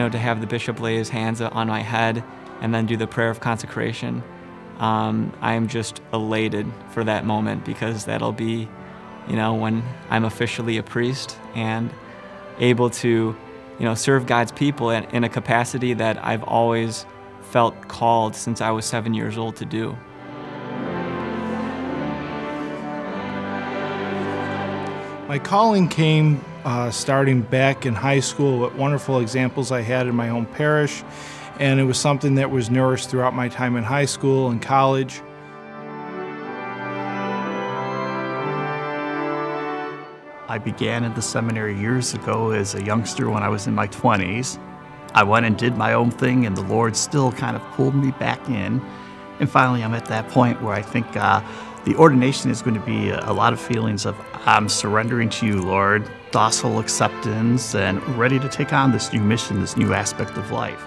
you know, to have the bishop lay his hands on my head and then do the prayer of consecration. Um, I am just elated for that moment because that'll be, you know, when I'm officially a priest and able to, you know, serve God's people in, in a capacity that I've always felt called since I was seven years old to do. My calling came uh, starting back in high school what wonderful examples I had in my home parish, and it was something that was nourished throughout my time in high school and college. I began in the seminary years ago as a youngster when I was in my 20s. I went and did my own thing, and the Lord still kind of pulled me back in. And finally, I'm at that point where I think uh, the ordination is going to be a, lot of feelings of I'm surrendering to you, Lord, docile acceptance, and ready to take on this new mission, this new aspect of life.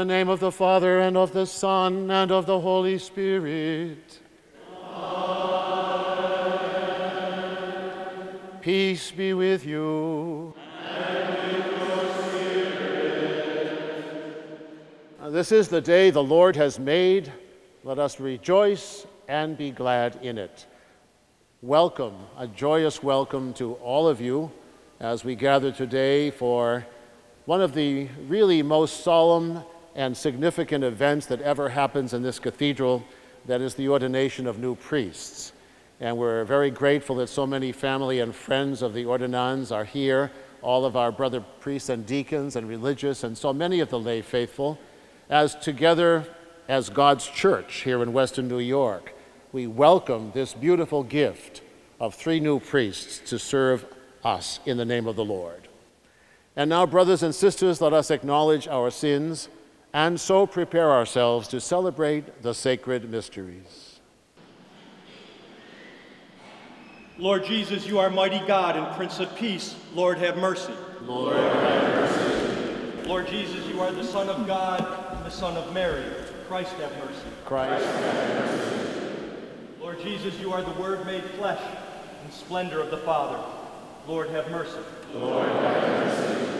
The name of the Father, and of the Son, and of the Holy Spirit. Peace be with you. This is the day the Lord has made. Let us rejoice and be glad in it. Welcome, a joyous welcome to all of you as we gather today for one of the really most solemn and significant events that ever happens in this cathedral that is the ordination of new priests. And we're very grateful that so many family and friends of the ordinands are here, all of our brother priests and deacons and religious, and so many of the lay faithful, as together as God's church here in Western New York, we welcome this beautiful gift of three new priests to serve us in the name of the Lord. And now, brothers and sisters, let us acknowledge our sins and so prepare ourselves to celebrate the sacred mysteries. Lord Jesus, you are mighty God and Prince of Peace. Lord, have mercy. Lord, have mercy. Lord Jesus, you are the Son of God and the Son of Mary. Christ, have mercy. Christ, have mercy. Lord Jesus, you are the Word made flesh and splendor of the Father. Lord, have mercy. Lord, have mercy.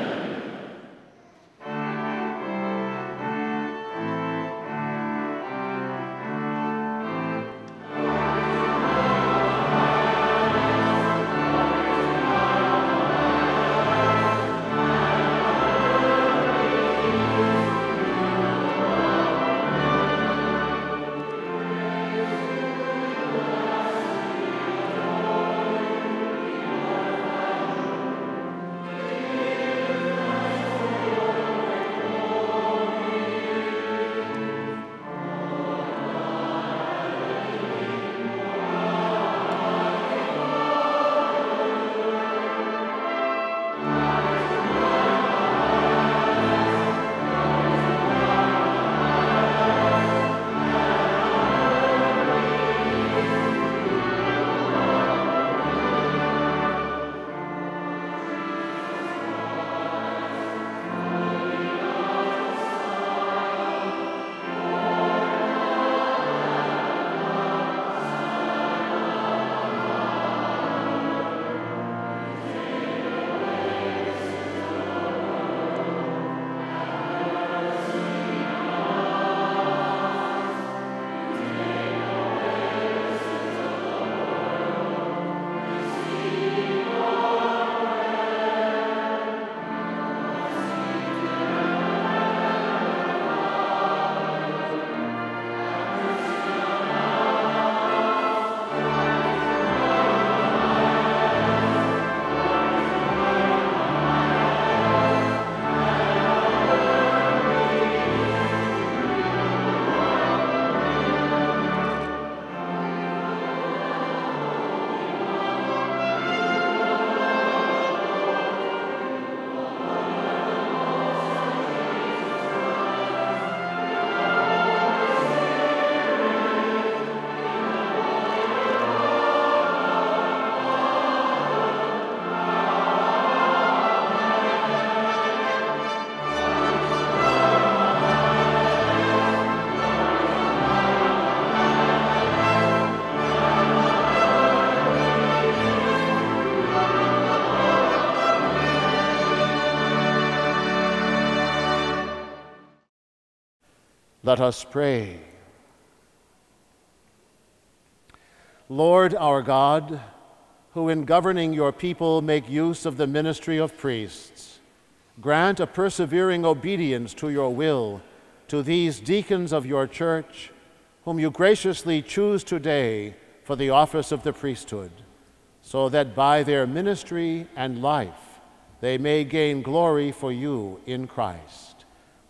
Let us pray. Lord our God, who in governing your people make use of the ministry of priests, grant a persevering obedience to your will to these deacons of your church, whom you graciously choose today for the office of the priesthood, so that by their ministry and life they may gain glory for you in Christ,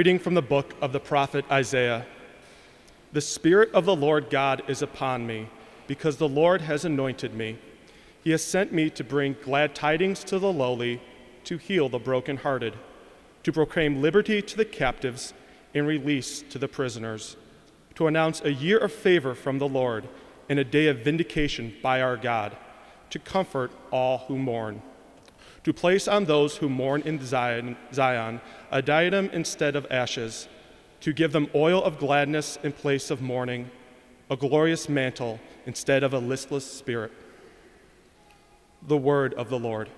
reading from the book of the prophet Isaiah. The Spirit of the Lord God is upon me, because the Lord has anointed me. He has sent me to bring glad tidings to the lowly, to heal the brokenhearted, to proclaim liberty to the captives and release to the prisoners, to announce a year of favor from the Lord and a day of vindication by our God, to comfort all who mourn to place on those who mourn in Zion, a diadem instead of ashes, to give them oil of gladness in place of mourning, a glorious mantle instead of a listless spirit. The word of the Lord.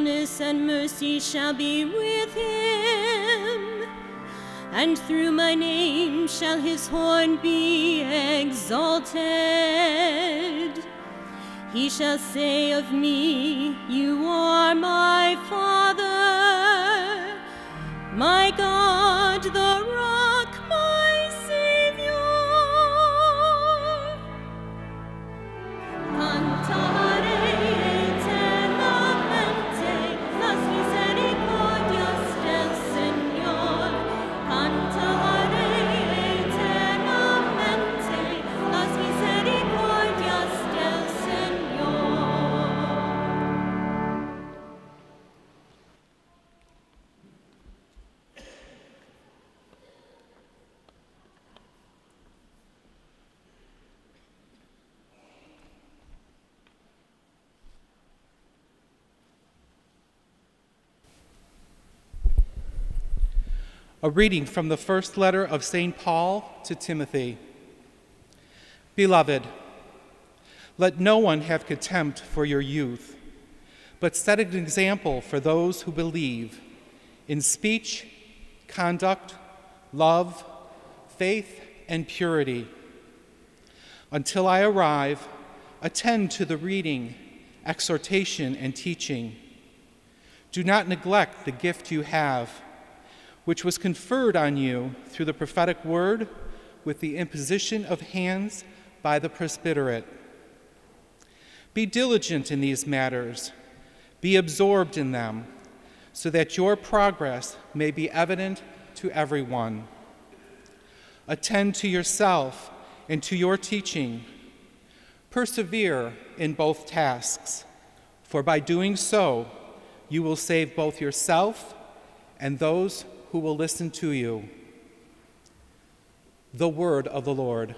Faithfulness and mercy shall be with him, and through my name shall his horn be exalted. He shall say of me, You are my Father, my God, A reading from the first letter of St. Paul to Timothy. Beloved, let no one have contempt for your youth, but set an example for those who believe in speech, conduct, love, faith, and purity. Until I arrive, attend to the reading, exhortation, and teaching. Do not neglect the gift you have which was conferred on you through the prophetic word with the imposition of hands by the presbyterate. Be diligent in these matters, be absorbed in them, so that your progress may be evident to everyone. Attend to yourself and to your teaching. Persevere in both tasks, for by doing so, you will save both yourself and those who will listen to you. The word of the Lord.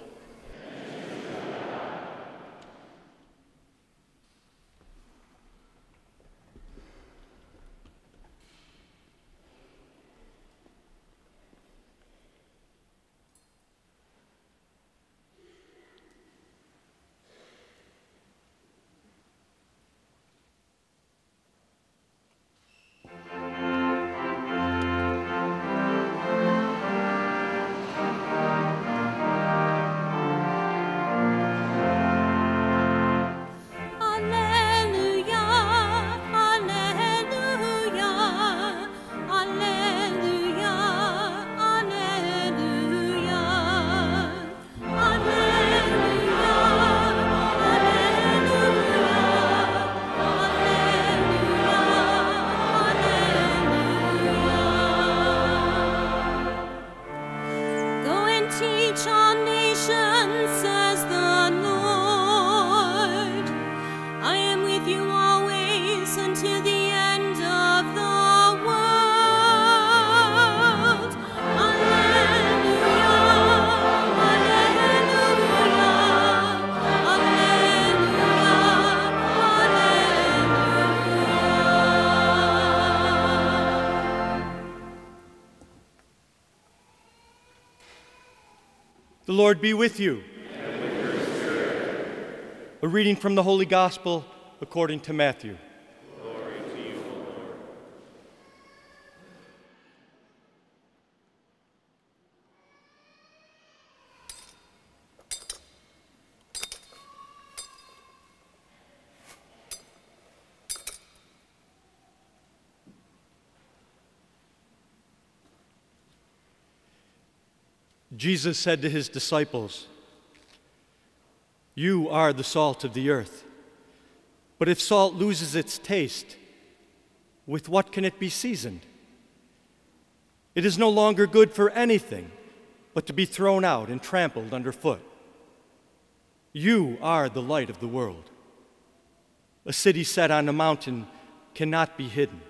Lord be with you. A reading from the Holy Gospel according to Matthew. Jesus said to his disciples, You are the salt of the earth. But if salt loses its taste, with what can it be seasoned? It is no longer good for anything but to be thrown out and trampled underfoot. You are the light of the world. A city set on a mountain cannot be hidden.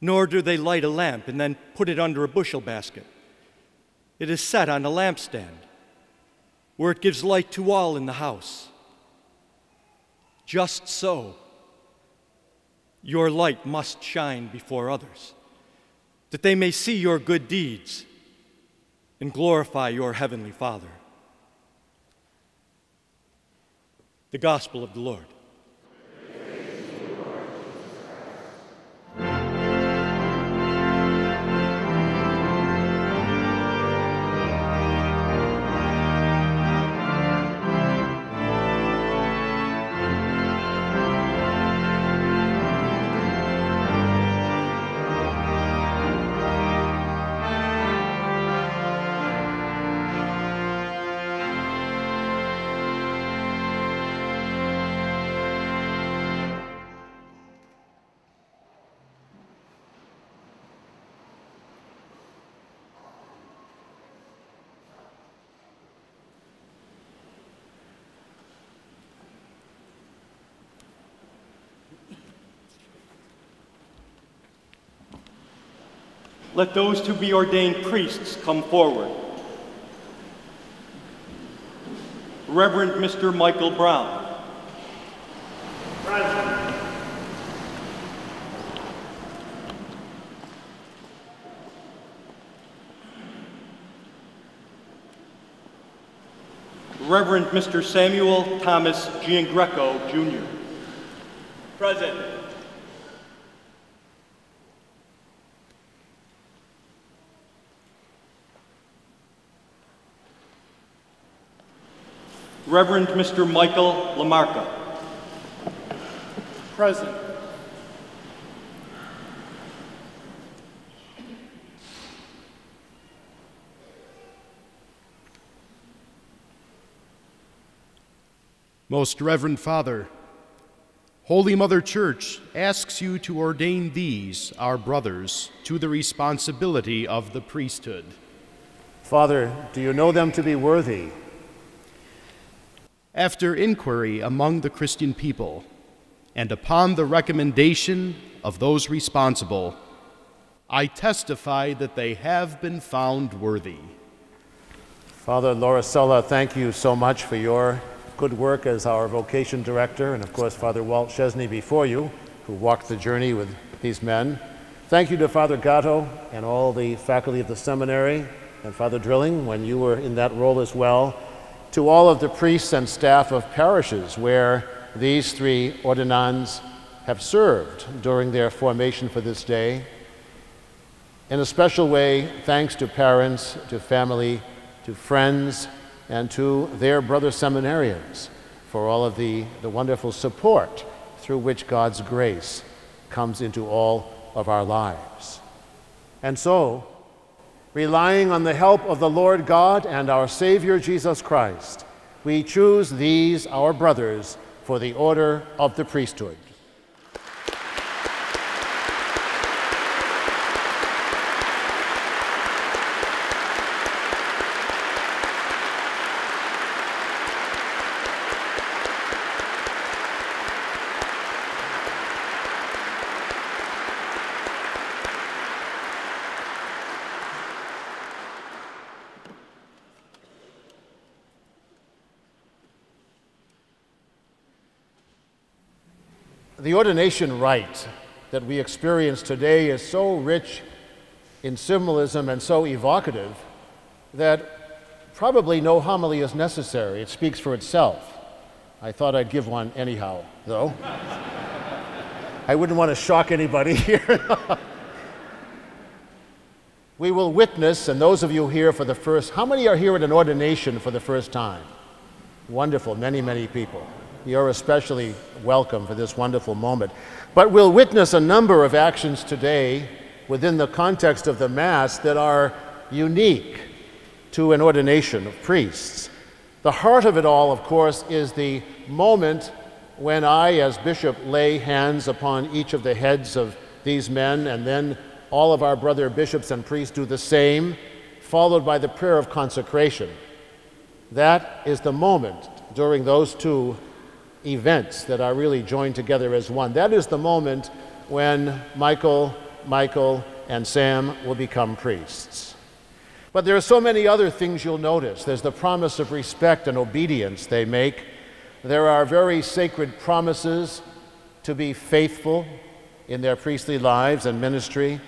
Nor do they light a lamp and then put it under a bushel basket. It is set on a lampstand, where it gives light to all in the house. Just so, your light must shine before others, that they may see your good deeds and glorify your heavenly Father. The Gospel of the Lord. Let those to be ordained priests come forward. Reverend Mr. Michael Brown. Present. Reverend Mr. Samuel Thomas Giangreco, Jr. Present. Reverend Mr. Michael Lamarca. Present. Most Reverend Father, Holy Mother Church asks you to ordain these, our brothers, to the responsibility of the priesthood. Father, do you know them to be worthy? After inquiry among the Christian people, and upon the recommendation of those responsible, I testify that they have been found worthy. Father Lauricella, thank you so much for your good work as our vocation director, and of course, Father Walt Chesney before you, who walked the journey with these men. Thank you to Father Gatto and all the faculty of the seminary, and Father Drilling, when you were in that role as well, to all of the priests and staff of parishes where these three ordinands have served during their formation for this day. In a special way, thanks to parents, to family, to friends, and to their brother seminarians for all of the, the wonderful support through which God's grace comes into all of our lives. And so, relying on the help of the Lord God and our Savior Jesus Christ, we choose these, our brothers, for the order of the priesthood. The ordination rite that we experience today is so rich in symbolism and so evocative that probably no homily is necessary. It speaks for itself. I thought I'd give one anyhow, though. I wouldn't want to shock anybody here. we will witness, and those of you here for the first, how many are here at an ordination for the first time? Wonderful, many, many people. You're especially welcome for this wonderful moment. But we'll witness a number of actions today within the context of the Mass that are unique to an ordination of priests. The heart of it all, of course, is the moment when I, as bishop, lay hands upon each of the heads of these men, and then all of our brother bishops and priests do the same, followed by the prayer of consecration. That is the moment during those two events that are really joined together as one. That is the moment when Michael, Michael, and Sam will become priests. But there are so many other things you'll notice. There's the promise of respect and obedience they make. There are very sacred promises to be faithful in their priestly lives and ministry.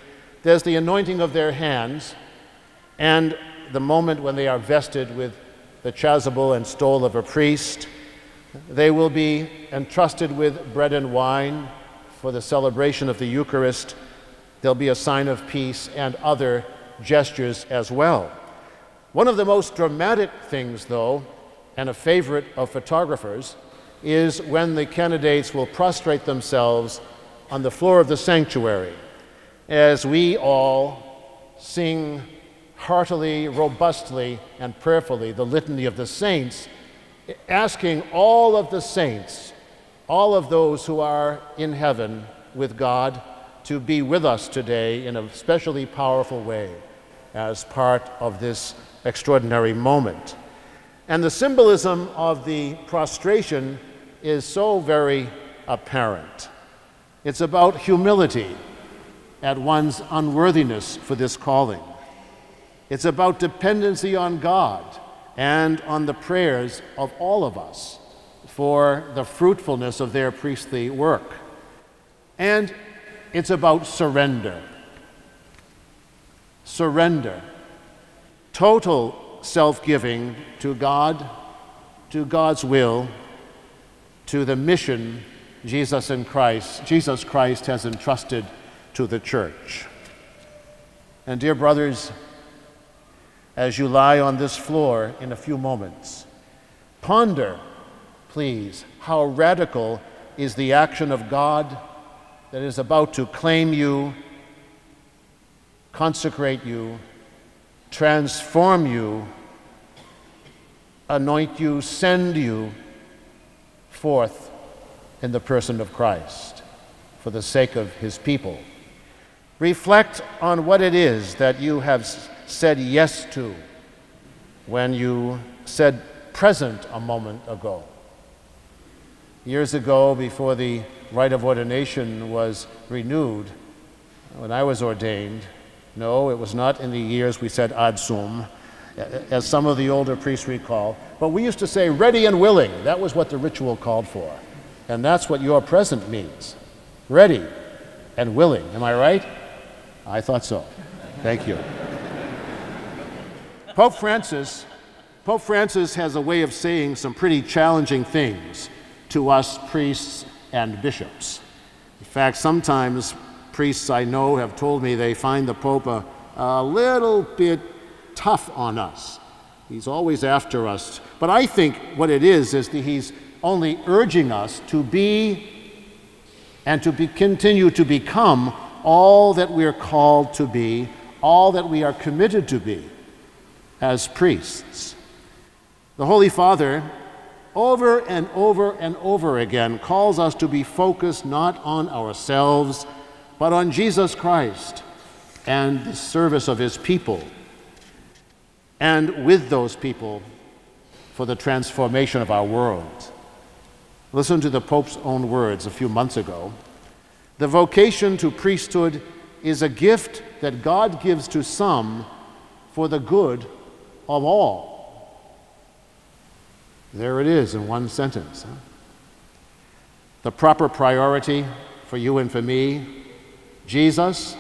There's the anointing of their hands and the moment when they are vested with the chasuble and stole of a priest. They will be entrusted with bread and wine for the celebration of the Eucharist. There'll be a sign of peace and other gestures as well. One of the most dramatic things, though, and a favorite of photographers, is when the candidates will prostrate themselves on the floor of the sanctuary as we all sing heartily, robustly, and prayerfully the Litany of the Saints asking all of the saints, all of those who are in heaven with God, to be with us today in a especially powerful way as part of this extraordinary moment. And the symbolism of the prostration is so very apparent. It's about humility at one's unworthiness for this calling. It's about dependency on God and on the prayers of all of us for the fruitfulness of their priestly work. And it's about surrender. Surrender. Total self giving to God, to God's will, to the mission Jesus in Christ, Jesus Christ has entrusted to the church. And dear brothers, as you lie on this floor in a few moments. Ponder, please, how radical is the action of God that is about to claim you, consecrate you, transform you, anoint you, send you forth in the person of Christ for the sake of his people. Reflect on what it is that you have said yes to when you said present a moment ago. Years ago, before the rite of ordination was renewed, when I was ordained, no, it was not in the years we said ad sum, as some of the older priests recall, but we used to say ready and willing. That was what the ritual called for. And that's what your present means ready and willing. Am I right? I thought so. Thank you. Pope Francis, Pope Francis has a way of saying some pretty challenging things to us priests and bishops. In fact, sometimes priests I know have told me they find the Pope a, a little bit tough on us. He's always after us. But I think what it is is that he's only urging us to be and to be, continue to become all that we are called to be, all that we are committed to be as priests. The Holy Father, over and over and over again, calls us to be focused not on ourselves, but on Jesus Christ and the service of his people, and with those people for the transformation of our world. Listen to the Pope's own words a few months ago. The vocation to priesthood is a gift that God gives to some for the good of all. There it is in one sentence. The proper priority for you and for me Jesus,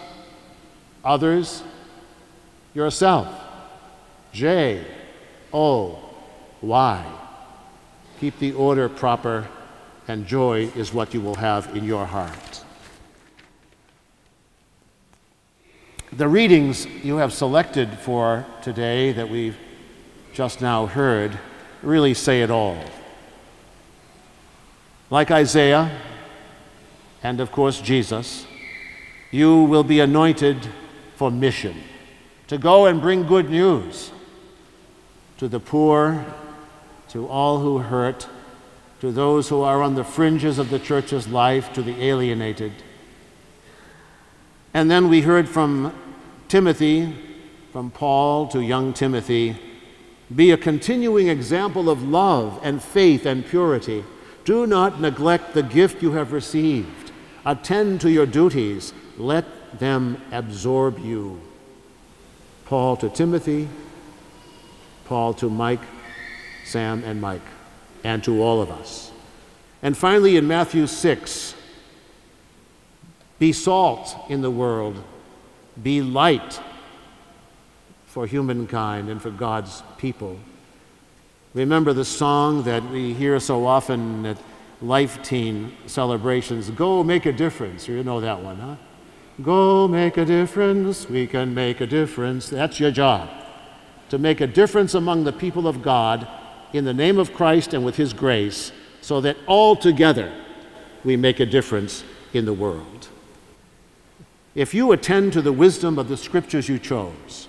others, yourself. J O Y. Keep the order proper, and joy is what you will have in your heart. The readings you have selected for today that we've just now heard really say it all. Like Isaiah, and of course Jesus, you will be anointed for mission to go and bring good news to the poor, to all who hurt, to those who are on the fringes of the church's life, to the alienated. And then we heard from Timothy, from Paul to young Timothy be a continuing example of love and faith and purity. Do not neglect the gift you have received. Attend to your duties. Let them absorb you. Paul to Timothy, Paul to Mike, Sam, and Mike, and to all of us. And finally, in Matthew 6, be salt in the world, be light for humankind and for God's people. Remember the song that we hear so often at Life Teen celebrations Go make a difference. You know that one, huh? Go make a difference, we can make a difference. That's your job. To make a difference among the people of God in the name of Christ and with His grace, so that all together we make a difference in the world. If you attend to the wisdom of the scriptures you chose,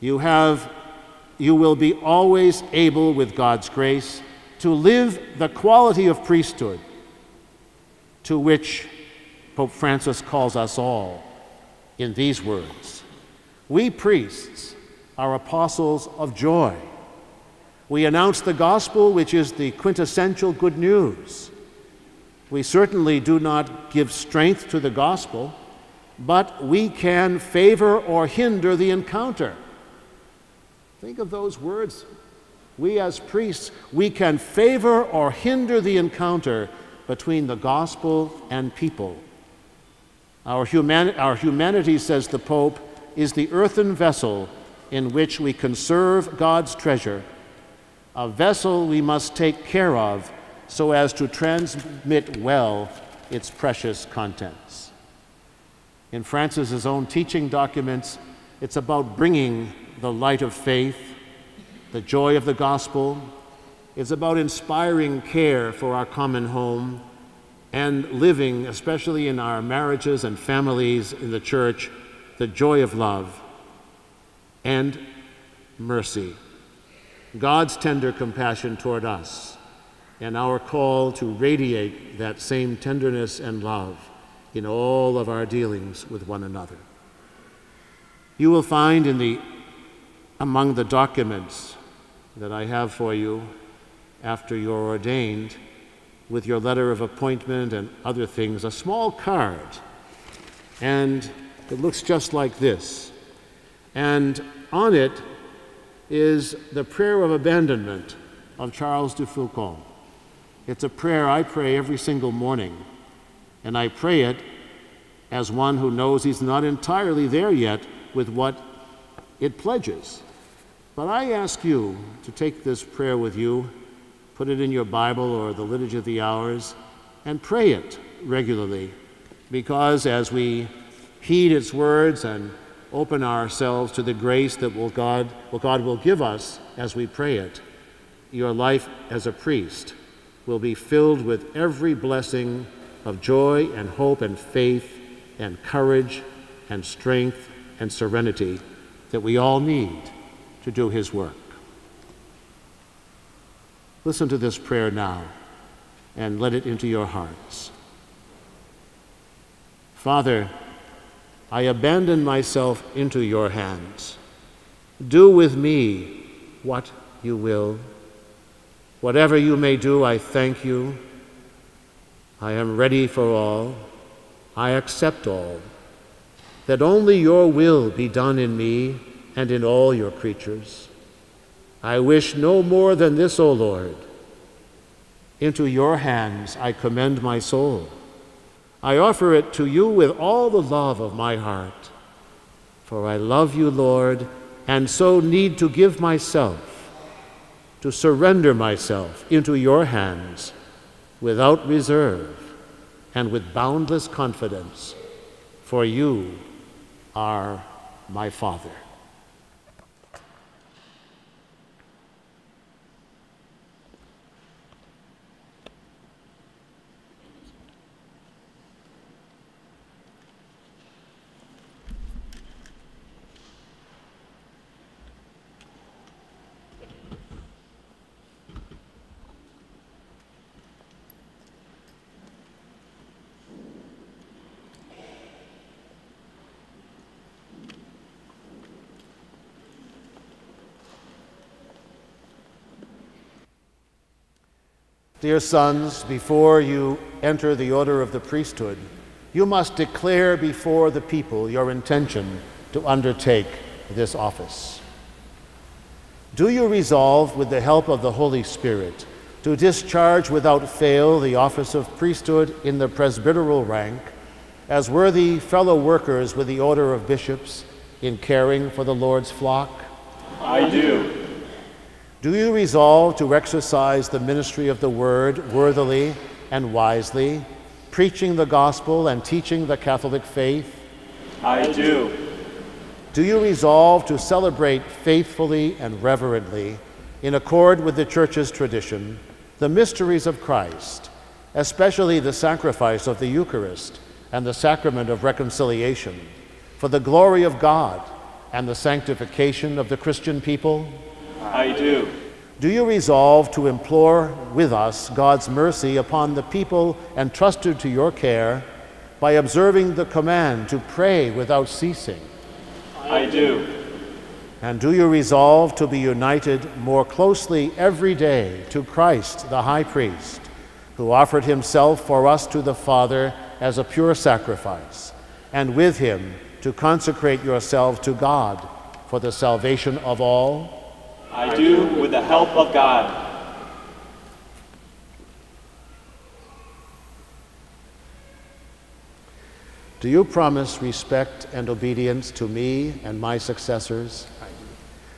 you have you will be always able with God's grace to live the quality of priesthood to which Pope Francis calls us all in these words We priests are apostles of joy. We announce the gospel, which is the quintessential good news. We certainly do not give strength to the gospel, but we can favor or hinder the encounter. Think of those words. We, as priests, we can favor or hinder the encounter between the gospel and people. Our, human- our humanity, says the Pope, is the earthen vessel in which we conserve God's treasure, a vessel we must take care of so as to transmit well its precious contents. In Francis's own teaching documents, it's about bringing the light of faith, the joy of the gospel. It's about inspiring care for our common home and living, especially in our marriages and families in the church, the joy of love and mercy. God's tender compassion toward us, and our call to radiate that same tenderness and love in all of our dealings with one another. You will find in the among the documents that I have for you after you're ordained with your letter of appointment and other things a small card and it looks just like this and on it is the prayer of abandonment of Charles de Foucauld. It's a prayer I pray every single morning, and I pray it as one who knows he's not entirely there yet with what it pledges. But I ask you to take this prayer with you, put it in your Bible or the Liturgy of the Hours, and pray it regularly, because as we heed its words and open ourselves to the grace that will God, will God will give us as we pray it, your life as a priest will be filled with every blessing of joy and hope and faith and courage and strength and serenity that we all need to do His work. Listen to this prayer now and let it into your hearts. Father, I abandon myself into your hands. Do with me what you will. Whatever you may do, I thank you. I am ready for all. I accept all. That only your will be done in me and in all your creatures. I wish no more than this, O Lord. Into your hands I commend my soul. I offer it to you with all the love of my heart. For I love you, Lord, and so need to give myself, to surrender myself into your hands without reserve and with boundless confidence, for you are my Father. Dear sons, before you enter the order of the priesthood, you must declare before the people your intention to undertake this office. Do you resolve, with the help of the Holy Spirit, to discharge without fail the office of priesthood in the presbyteral rank as worthy fellow workers with the order of bishops in caring for the Lord's flock? I do. Do you resolve to exercise the ministry of the word worthily and wisely, preaching the gospel and teaching the Catholic faith? I do. Do you resolve to celebrate faithfully and reverently, in accord with the Church's tradition, the mysteries of Christ, especially the sacrifice of the Eucharist and the sacrament of reconciliation, for the glory of God and the sanctification of the Christian people? I do. Do you resolve to implore with us God's mercy upon the people entrusted to your care by observing the command to pray without ceasing? I do. And do you resolve to be united more closely every day to Christ, the high priest, who offered himself for us to the Father as a pure sacrifice, and with him to consecrate yourselves to God for the salvation of all? I do with the help of God. Do you promise respect and obedience to me and my successors?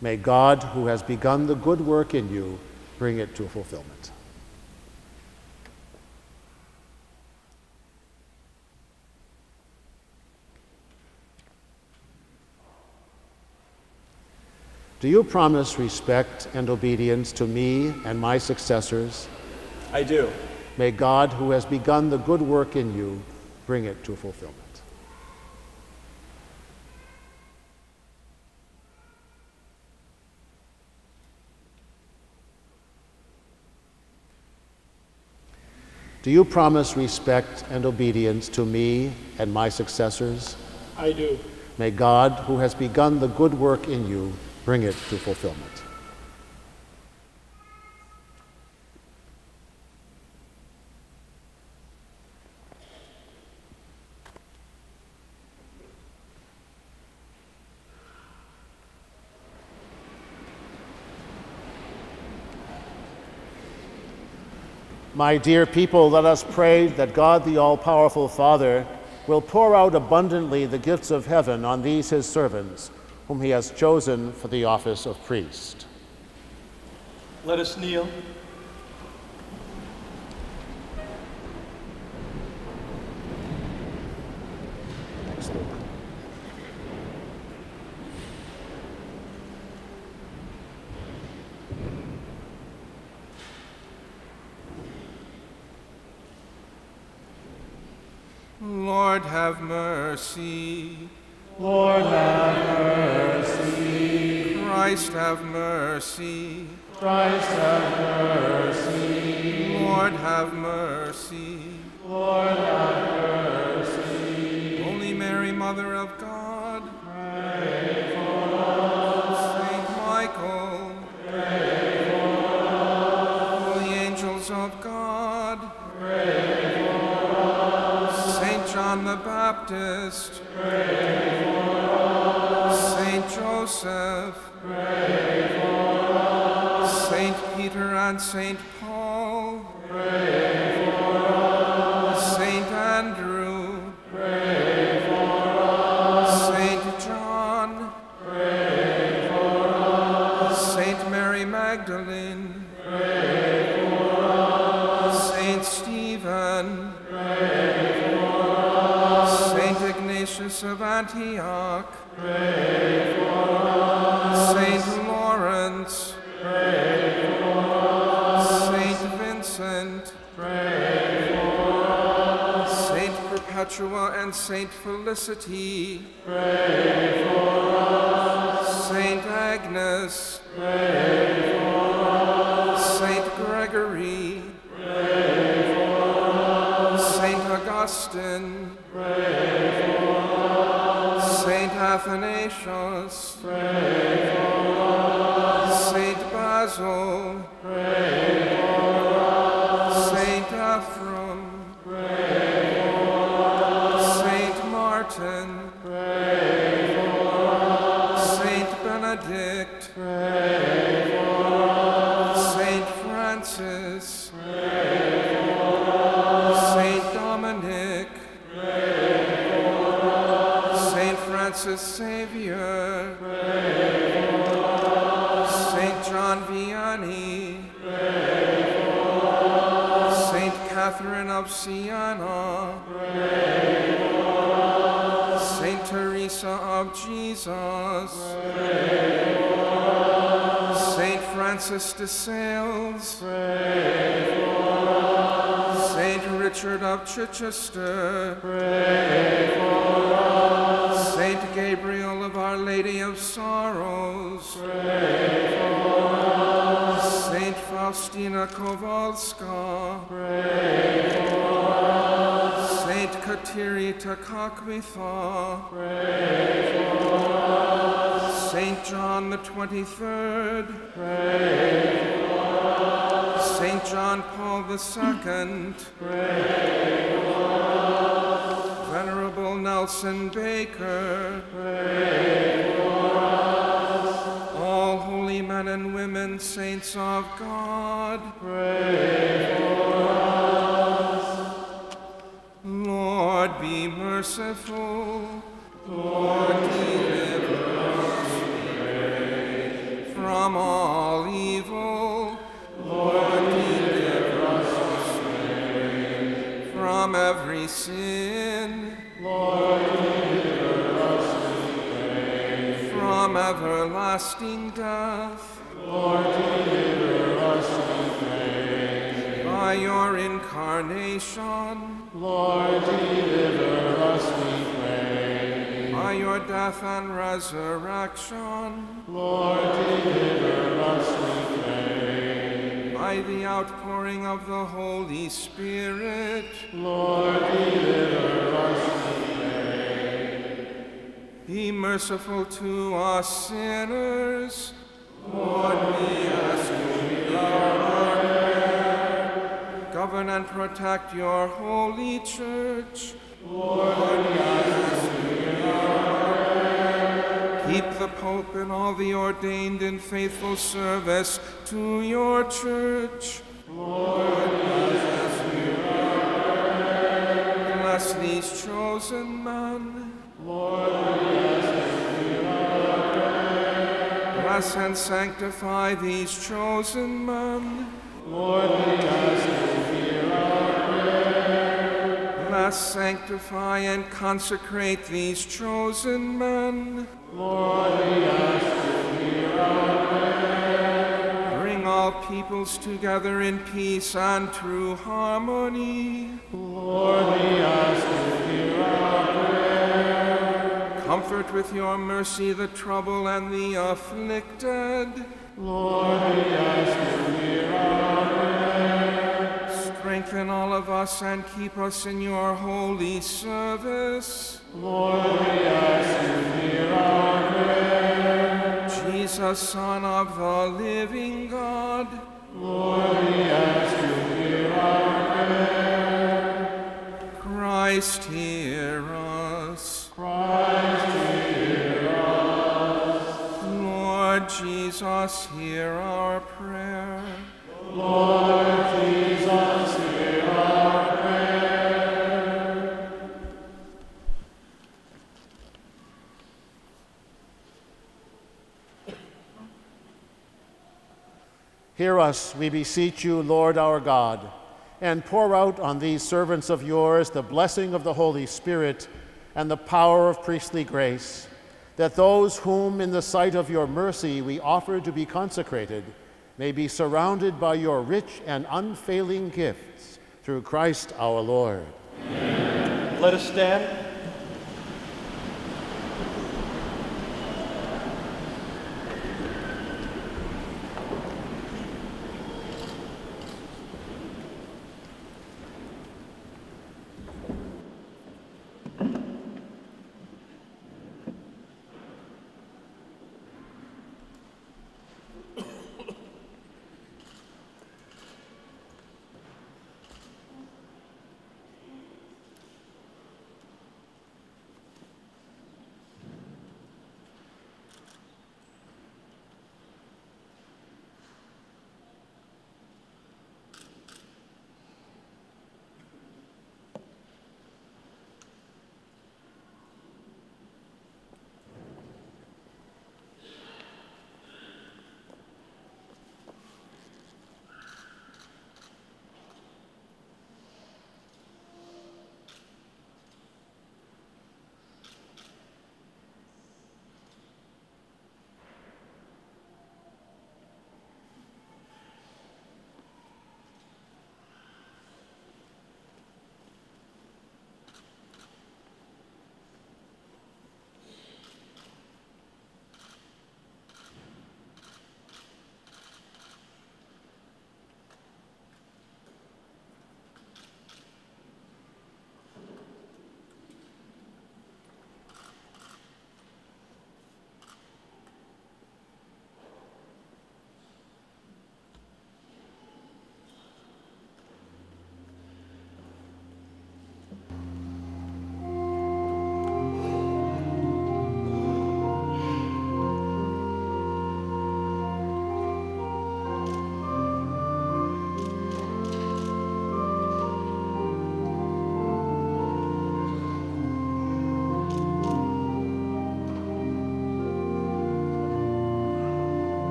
May God, who has begun the good work in you, bring it to fulfillment. Do you promise respect and obedience to me and my successors? I do. May God, who has begun the good work in you, bring it to fulfillment. Do you promise respect and obedience to me and my successors? I do. May God, who has begun the good work in you, bring it to fulfillment. My dear people, let us pray that God, the all powerful Father, will pour out abundantly the gifts of heaven on these his servants, whom he has chosen for the office of priest. Let us kneel. Felicity. Saint Catherine of Siena. Saint Teresa of Jesus. Saint Francis de Sales. Saint Richard of Chichester. Saint Gabriel of Our Lady of Sorrows. Faustina Kowalska. Pray for us. Saint Kateri Tekakwitha. Pray for us. Saint John the 23rd. Pray for us. Saint John Paul II. Pray for us. Venerable Nelson Baker. Pray and women, saints of God. Pray for us. Lord, be merciful. Lord, deliver us, we pray, from all evil. Lord, deliver us, we pray, from every sin. Lord, deliver us, we pray, from everlasting death. Lord, deliver us, we pray, by your incarnation. Lord, deliver us, we pray, by your death and resurrection. Lord, deliver us, we pray, by the outpouring of the Holy Spirit. Lord, deliver us, we pray. Be merciful to us sinners. Govern and protect your holy church. Keep the Pope and all the ordained in faithful service to your church. Lord. Bless these chosen men. Lord, Bless and sanctify these chosen men. Lord, we ask you, hear our prayer. Bless, sanctify, and consecrate these chosen men. Lord, we ask you, hear our prayer. Bring all peoples together in peace and true harmony. Lord, we ask Comfort with your mercy the troubled and the afflicted. Lord, we ask you, hear our prayer. Strengthen all of us and keep us in your holy service. Lord, we ask you, hear our prayer. Jesus, Son of the living God. Lord, we ask you, hear our prayer. Christ, hear us. Jesus, hear our prayer. Lord Jesus, hear our prayer. Hear us, we beseech you, Lord our God, and pour out on these servants of yours the blessing of the Holy Spirit and the power of priestly grace, that those whom in the sight of your mercy we offer to be consecrated may be surrounded by your rich and unfailing gifts through Christ our Lord. Let us stand.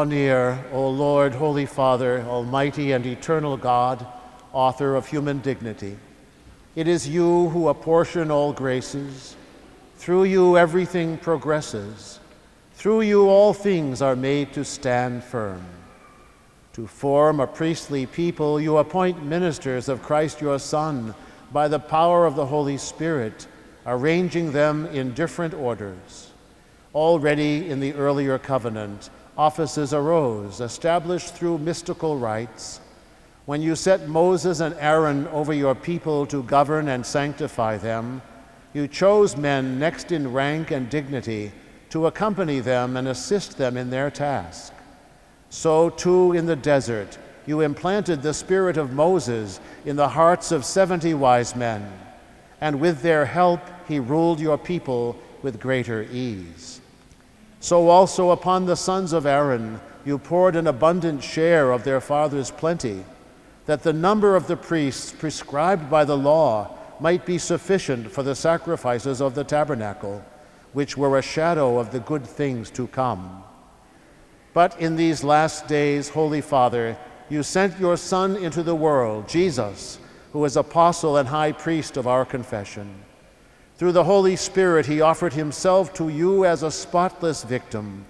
Draw near, O Lord, Holy Father, Almighty and eternal God, author of human dignity. It is you who apportion all graces. Through you, everything progresses. Through you, all things are made to stand firm. To form a priestly people, you appoint ministers of Christ your Son by the power of the Holy Spirit, arranging them in different orders. Already in the earlier covenant, offices arose, established through mystical rites. When you set Moses and Aaron over your people to govern and sanctify them, you chose men next in rank and dignity to accompany them and assist them in their task. So, too, in the desert, you implanted the spirit of Moses in the hearts of 70 wise men, and with their help, he ruled your people with greater ease. So, also upon the sons of Aaron, you poured an abundant share of their father's plenty, that the number of the priests prescribed by the law might be sufficient for the sacrifices of the tabernacle, which were a shadow of the good things to come. But in these last days, Holy Father, you sent your Son into the world, Jesus, who is apostle and high priest of our confession. Through the Holy Spirit, he offered himself to you as a spotless victim,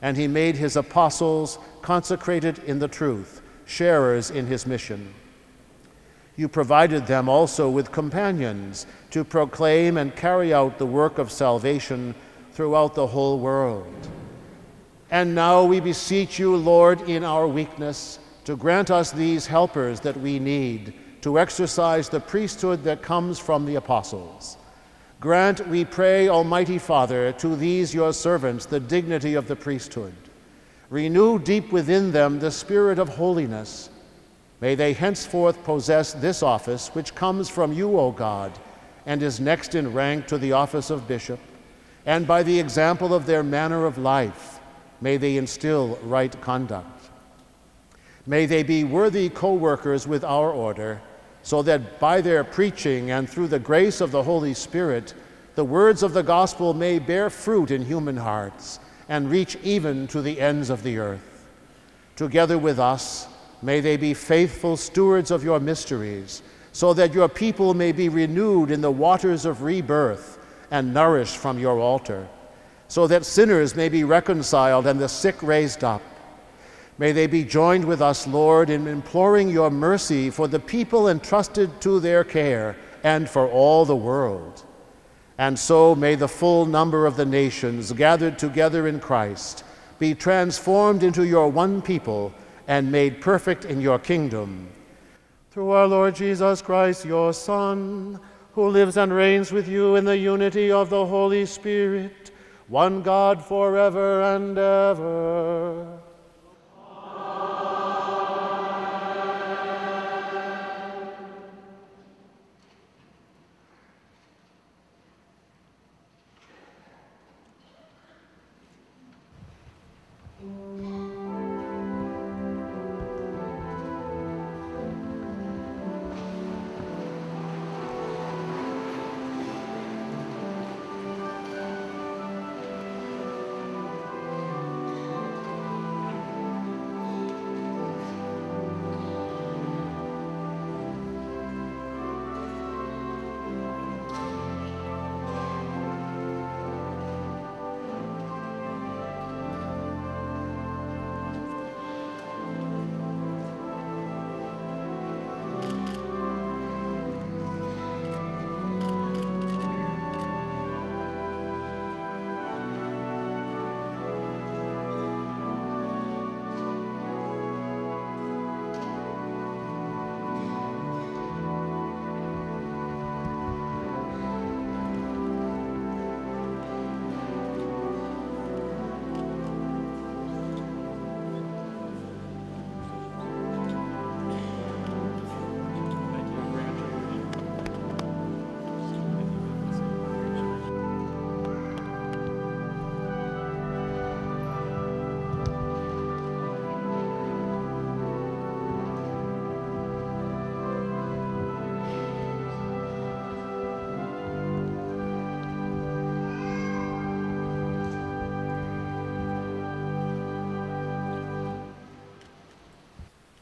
and he made his apostles consecrated in the truth, sharers in his mission. You provided them also with companions to proclaim and carry out the work of salvation throughout the whole world. And now we beseech you, Lord, in our weakness, to grant us these helpers that we need to exercise the priesthood that comes from the apostles. Grant, we pray, Almighty Father, to these your servants the dignity of the priesthood. Renew deep within them the spirit of holiness. May they henceforth possess this office which comes from you, O God, and is next in rank to the office of bishop, and by the example of their manner of life, May they instill right conduct. May they be worthy co workers with our order, so that by their preaching and through the grace of the Holy Spirit, the words of the gospel may bear fruit in human hearts and reach even to the ends of the earth. Together with us, may they be faithful stewards of your mysteries, so that your people may be renewed in the waters of rebirth and nourished from your altar so that sinners may be reconciled and the sick raised up. May they be joined with us, Lord, in imploring your mercy for the people entrusted to their care and for all the world. And so may the full number of the nations gathered together in Christ be transformed into your one people and made perfect in your kingdom. Through our Lord Jesus Christ, your Son, who lives and reigns with you in the unity of the Holy Spirit one God forever and ever.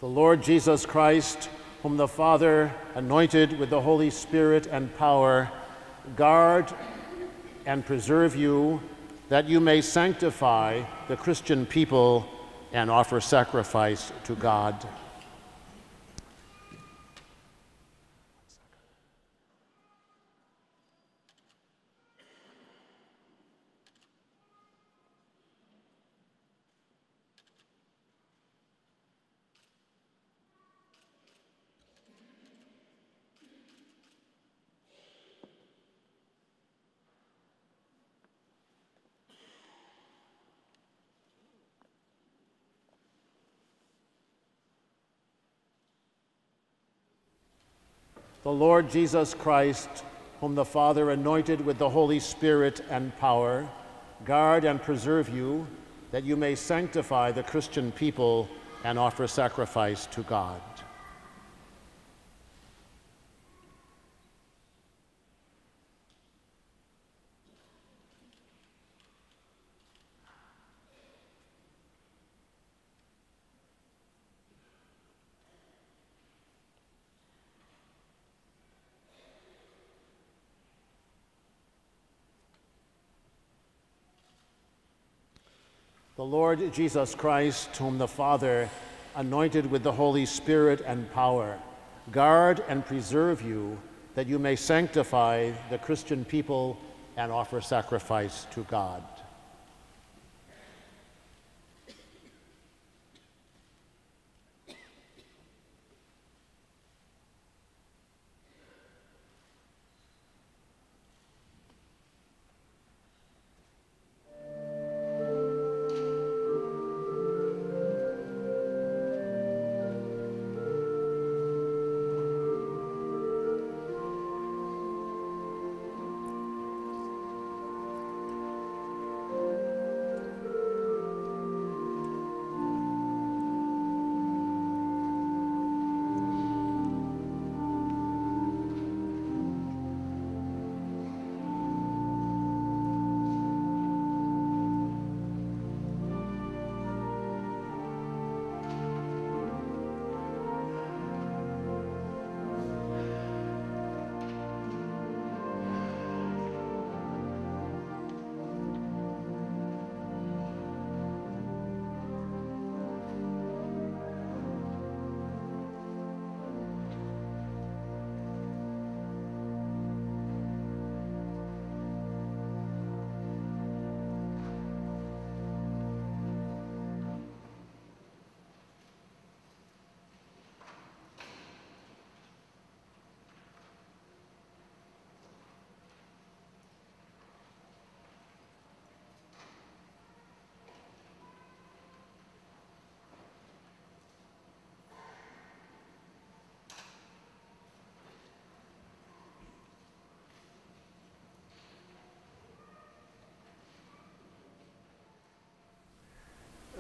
The Lord Jesus Christ, whom the Father anointed with the Holy Spirit and power, guard and preserve you, that you may sanctify the Christian people and offer sacrifice to God. Lord Jesus Christ, whom the Father anointed with the Holy Spirit and power, guard and preserve you, that you may sanctify the Christian people and offer sacrifice to God. Lord Jesus Christ, whom the Father anointed with the Holy Spirit and power, guard and preserve you, that you may sanctify the Christian people and offer sacrifice to God.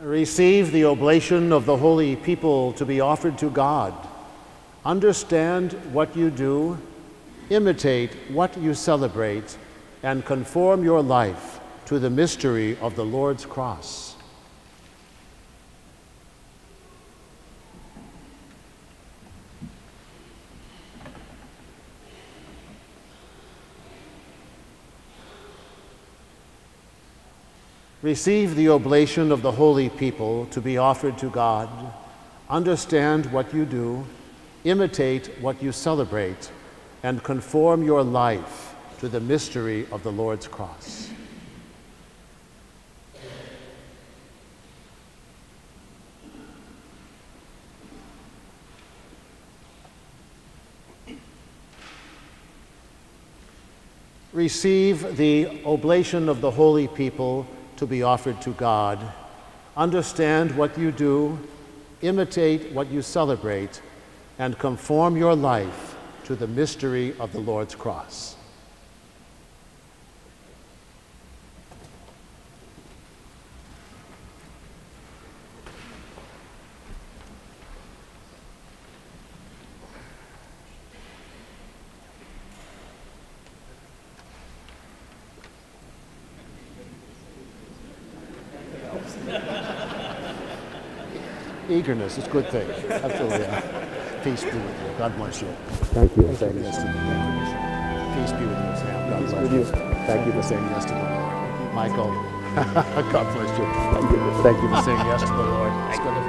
Receive the oblation of the holy people to be offered to God. Understand what you do, imitate what you celebrate, and conform your life to the mystery of the Lord's cross. Receive the oblation of the holy people to be offered to God. Understand what you do, imitate what you celebrate, and conform your life to the mystery of the Lord's cross. Receive the oblation of the holy people to be offered to God. Understand what you do, imitate what you celebrate, and conform your life to the mystery of the Lord's cross. Eagerness. It's a good thing. Absolutely. Peace be with you. God bless you. Thank you. Thank you. Peace be with you, Sam. God bless with you. you. Thank you for saying yes to the Lord. Michael, God bless you. Thank you. Thank you for saying yes to the Lord.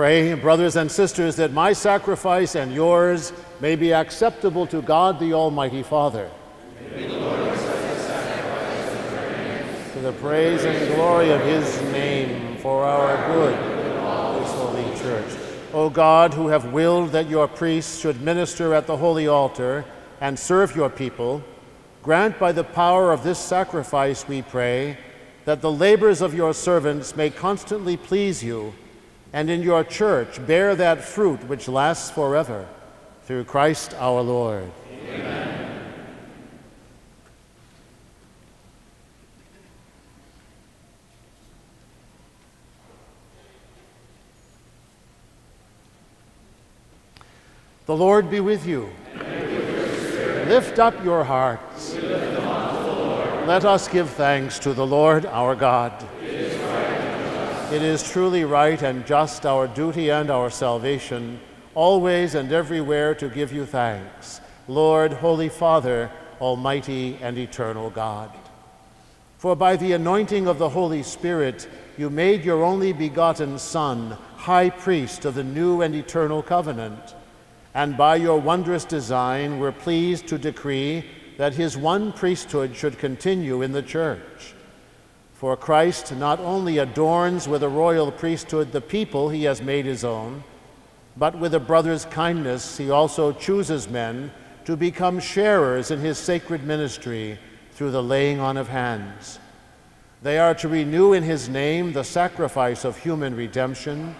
Pray, brothers and sisters, that my sacrifice and yours may be acceptable to God the Almighty Father. To the praise and glory of his name for our good, this holy church. O God, who have willed that your priests should minister at the holy altar and serve your people, grant by the power of this sacrifice, we pray, that the labors of your servants may constantly please you and in your church bear that fruit which lasts forever. Through Christ our Lord. Amen. The Lord be with you. Lift up your hearts. Let us give thanks to the Lord our God. It is truly right and just, our duty and our salvation, always and everywhere to give you thanks, Lord, Holy Father, Almighty and eternal God. For by the anointing of the Holy Spirit, you made your only begotten Son, high priest of the new and eternal covenant. And by your wondrous design, were pleased to decree that his one priesthood should continue in the church for Christ not only adorns with a royal priesthood the people he has made his own, but with a brother's kindness he also chooses men to become sharers in his sacred ministry through the laying on of hands. They are to renew in his name the sacrifice of human redemption,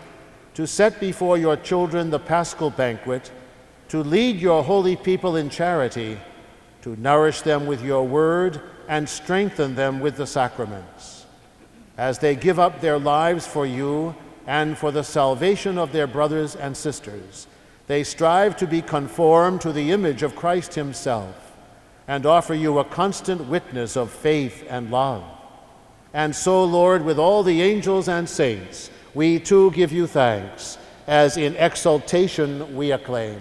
to set before your children the paschal banquet, to lead your holy people in charity, to nourish them with your word and strengthen them with the sacraments. As they give up their lives for you and for the salvation of their brothers and sisters, they strive to be conformed to the image of Christ Himself and offer you a constant witness of faith and love. And so, Lord, with all the angels and saints, we too give you thanks, as in exultation we acclaim.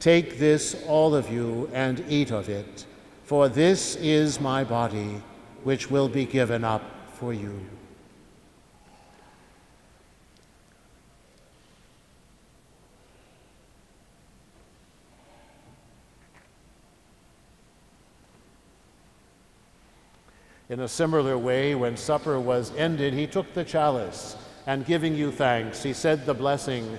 Take this, all of you, and eat of it, for this is my body, which will be given up for you. In a similar way, when supper was ended, he took the chalice and giving you thanks, he said the blessing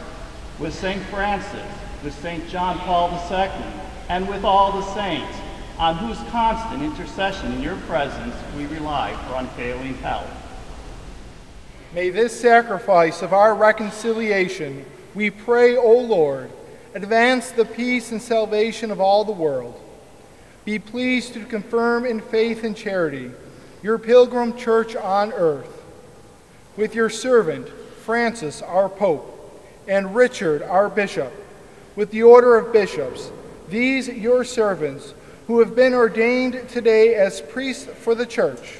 with St. Francis, with St. John Paul II, and with all the saints, on whose constant intercession in your presence we rely for unfailing help. May this sacrifice of our reconciliation, we pray, O Lord, advance the peace and salvation of all the world. Be pleased to confirm in faith and charity your pilgrim church on earth. With your servant, Francis, our Pope, and Richard, our bishop, with the order of bishops, these your servants, who have been ordained today as priests for the church,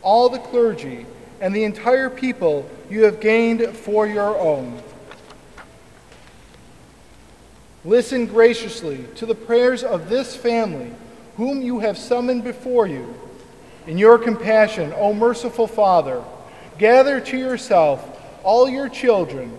all the clergy, and the entire people you have gained for your own. Listen graciously to the prayers of this family, whom you have summoned before you. In your compassion, O merciful Father, gather to yourself all your children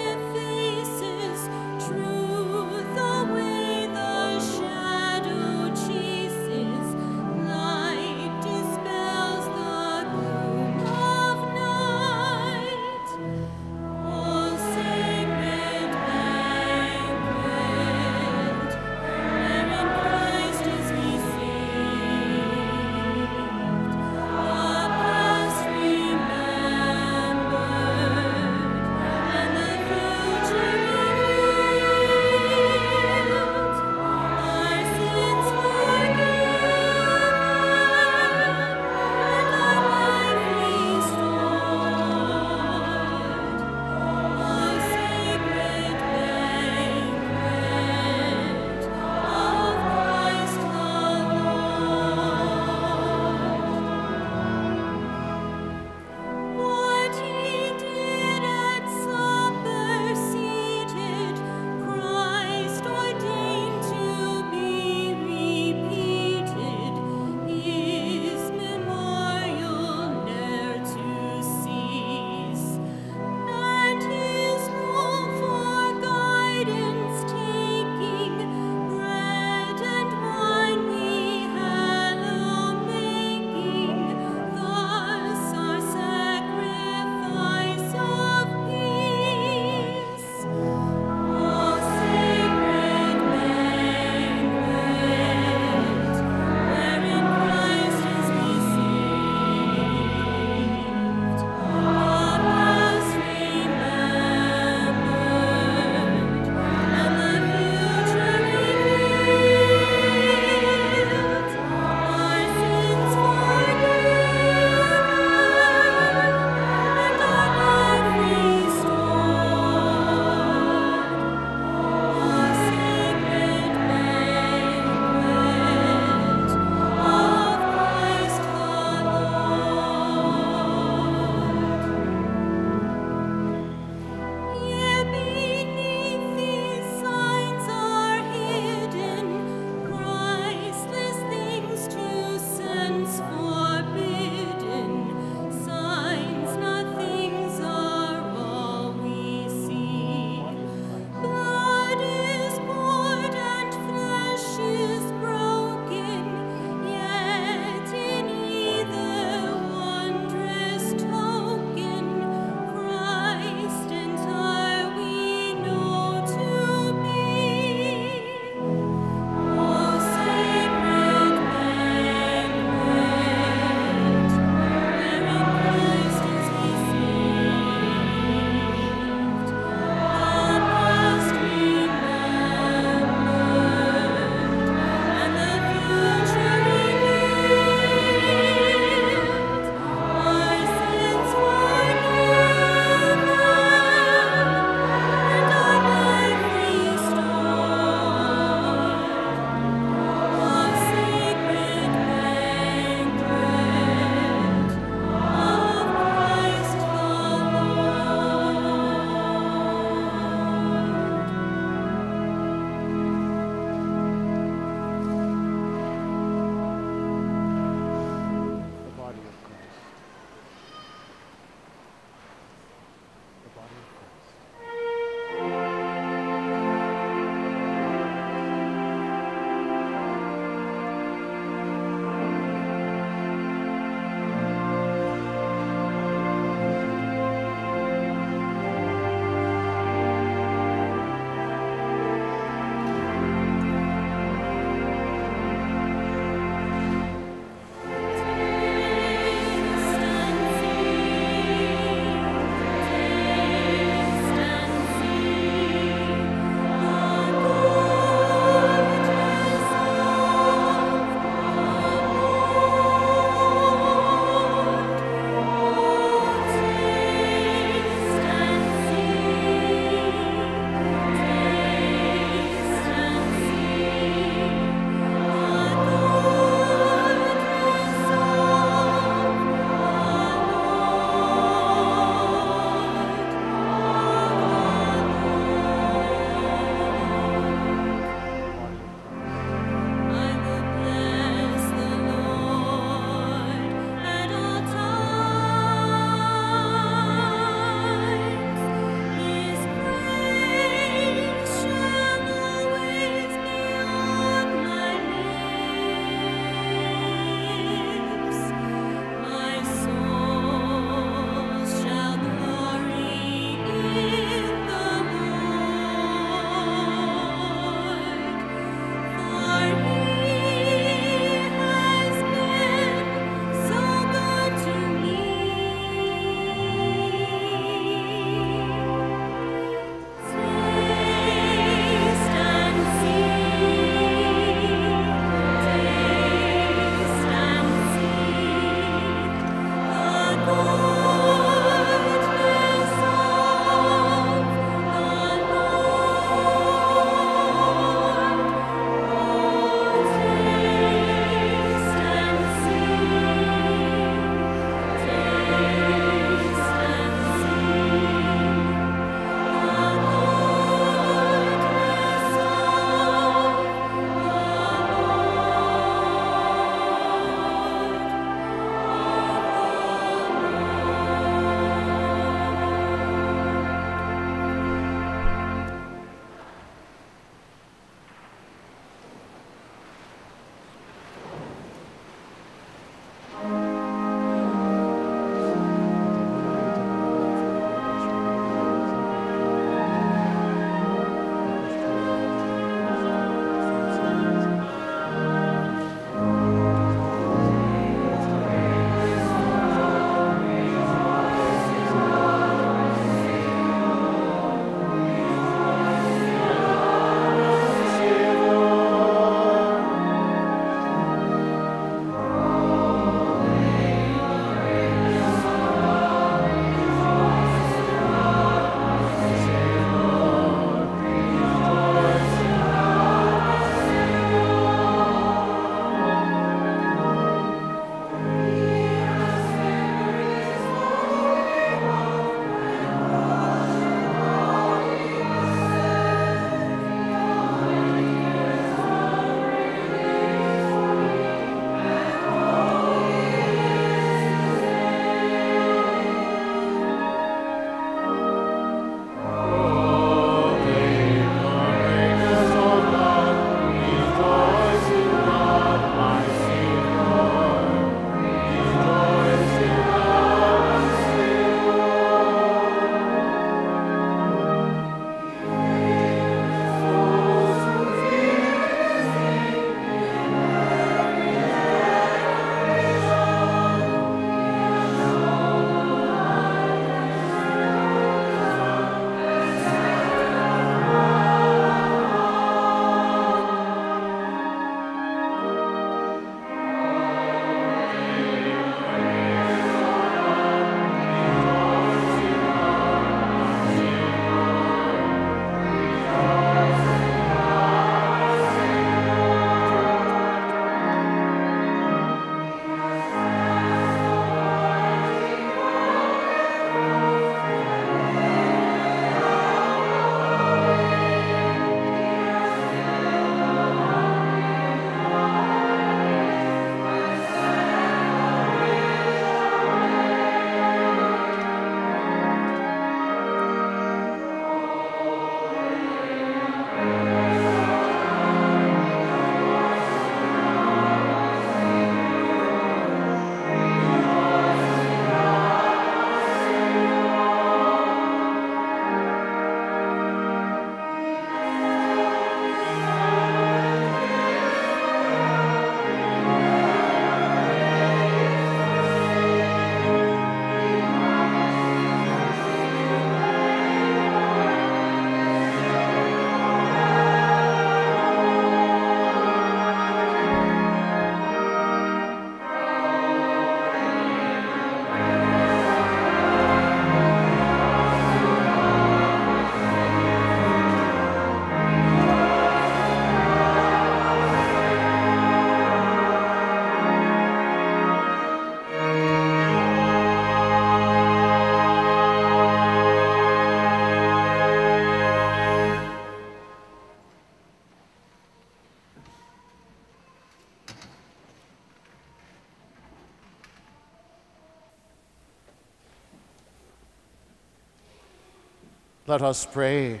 Let us pray.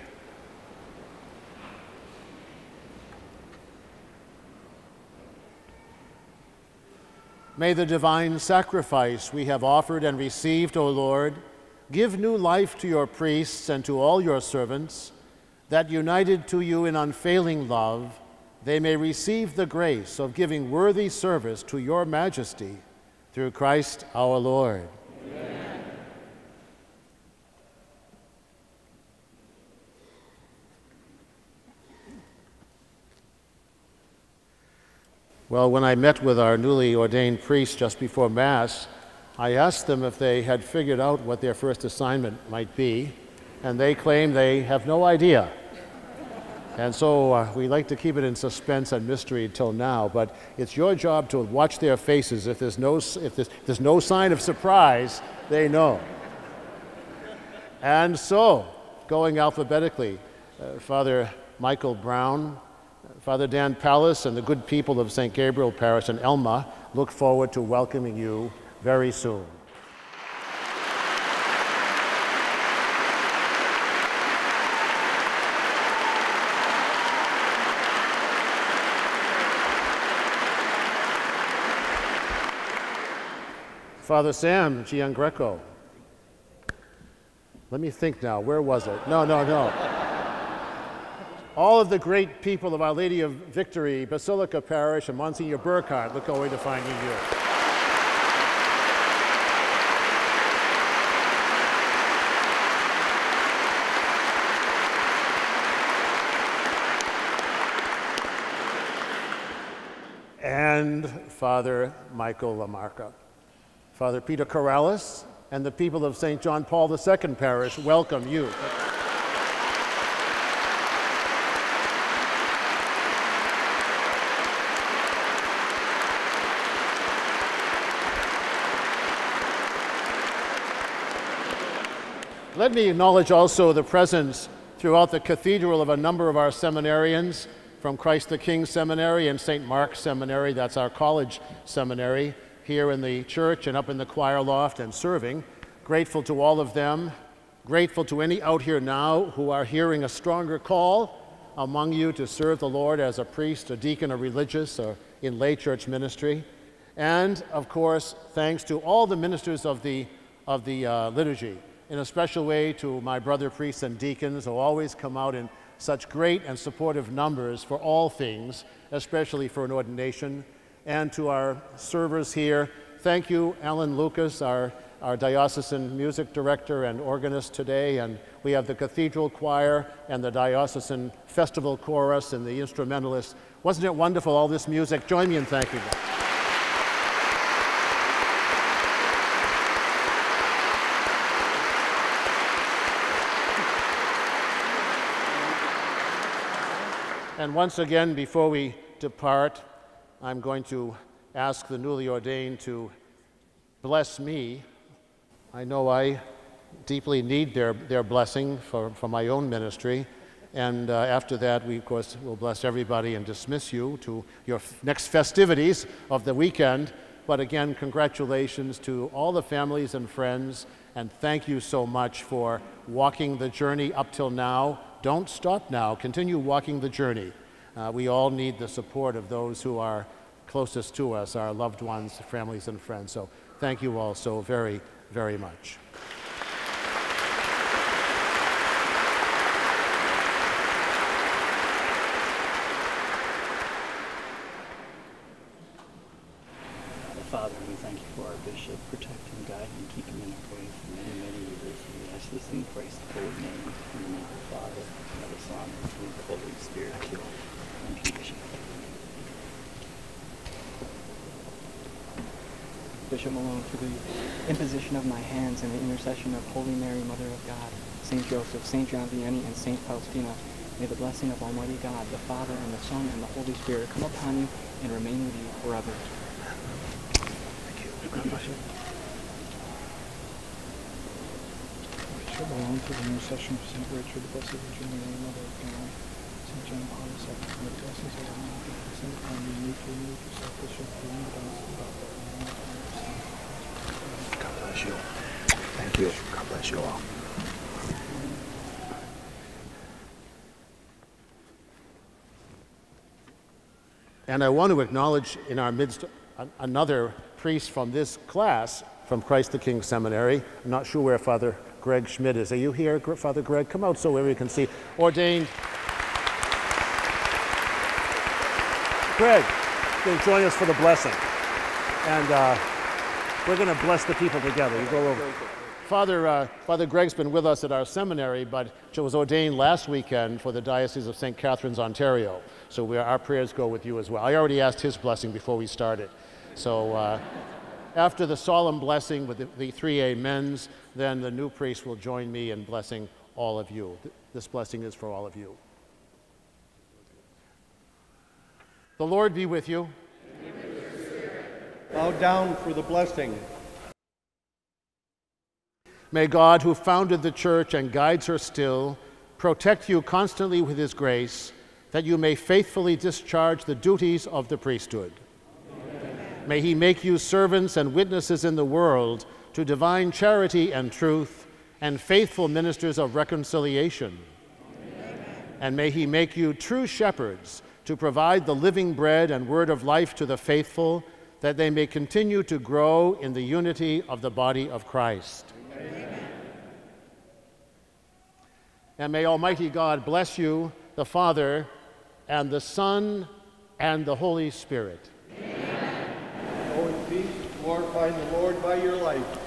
May the divine sacrifice we have offered and received, O Lord, give new life to your priests and to all your servants, that united to you in unfailing love, they may receive the grace of giving worthy service to your majesty through Christ our Lord. Amen. Well, when I met with our newly ordained priests just before Mass, I asked them if they had figured out what their first assignment might be, and they claim they have no idea. And so uh, we like to keep it in suspense and mystery until now, but it's your job to watch their faces. If there's no, if there's, there's no sign of surprise, they know. And so, going alphabetically, uh, Father Michael Brown, Father Dan Palys, and the good people of St. Gabriel Parish and Elma look forward to welcoming you very soon. Father Sam Giangreco. Let me think now. Where was it? No, no, no. All of the great people of Our Lady of Victory, Basilica Parish, and Monsignor Burkard look forward to find you. here. and Father Michael Lamarca. Father Peter Karalus and the people of St. John Paul II Parish welcome you. Let me acknowledge also the presence throughout the cathedral of a number of our seminarians from Christ the King Seminary and St. Mark's Seminary, that's our college seminary, here in the church and up in the choir loft and serving. Grateful to all of them. Grateful to any out here now who are hearing a stronger call among you to serve the Lord as a priest, a deacon, a religious, or in lay church ministry. And of course, thanks to all the ministers of the, of the uh, liturgy, in a special way to my brother priests and deacons who always come out in such great and supportive numbers for all things, especially for an ordination and to our servers here. Thank you, Alan Lucas, our, our diocesan music director and organist today. And we have the cathedral choir and the diocesan festival chorus and the instrumentalists. Wasn't it wonderful, all this music? Join me in thanking them. And once again, before we depart, I'm going to ask the newly ordained to bless me. I know I deeply need their, their blessing for, for my own ministry. And uh, after that, we, of course, will bless everybody and dismiss you to your next festivities of the weekend. But again, congratulations to all the families and friends, and thank you so much for walking the journey up till now. Don't stop now, continue walking the journey. Uh, we all need the support of those who are closest to us, our loved ones, families, and friends. So thank you all so very, very much. Father, we thank you for our bishop. Protect him, guide him, keep him in our way for many, many years. We ask this in Christ's holy name. In the name of the Father, and of the Son, and of the Holy Spirit. Bishop Malone, through the imposition of my hands and the intercession of Holy Mary, Mother of God, Saint Joseph, Saint John Vianney, and Saint Faustina, may the blessing of Almighty God, the Father, and the Son, and the Holy Spirit come upon you and remain with you forever. Thank you. God bless you. Through the intercession of Saint Richard, the Blessed Virgin Mary, Mother of God, Saint John Paul II, and the blessings of Almighty, descend upon you, and you, you, yourself, Bishop, the bless you. Thank you. God bless you all. And I want to acknowledge in our midst another priest from this class from Christ the King Seminary. I'm not sure where Father Greg Schmidt is. Are you here, Father Greg? Come out so everyone can see. Ordained. Greg, you join us for the blessing. And uh, we're going to bless the people together. You go over. Father, uh, Father Greg's been with us at our seminary, but he was ordained last weekend for the Diocese of St. Catharines, Ontario. So we, our prayers go with you as well. I already asked his blessing before we started. So uh, after the solemn blessing with the, the three amens, then the new priest will join me in blessing all of you. This blessing is for all of you. The Lord be with you. Bow down for the blessing. May God, who founded the church and guides her still, protect you constantly with his grace, that you may faithfully discharge the duties of the priesthood. Amen. May he make you servants and witnesses in the world to divine charity and truth, and faithful ministers of reconciliation. And may he make you true shepherds to provide the living bread and word of life to the faithful, that they may continue to grow in the unity of the body of Christ. And may Almighty God bless you, the Father, and the Son, and the Holy Spirit. Amen. Go in peace, the Lord by your life.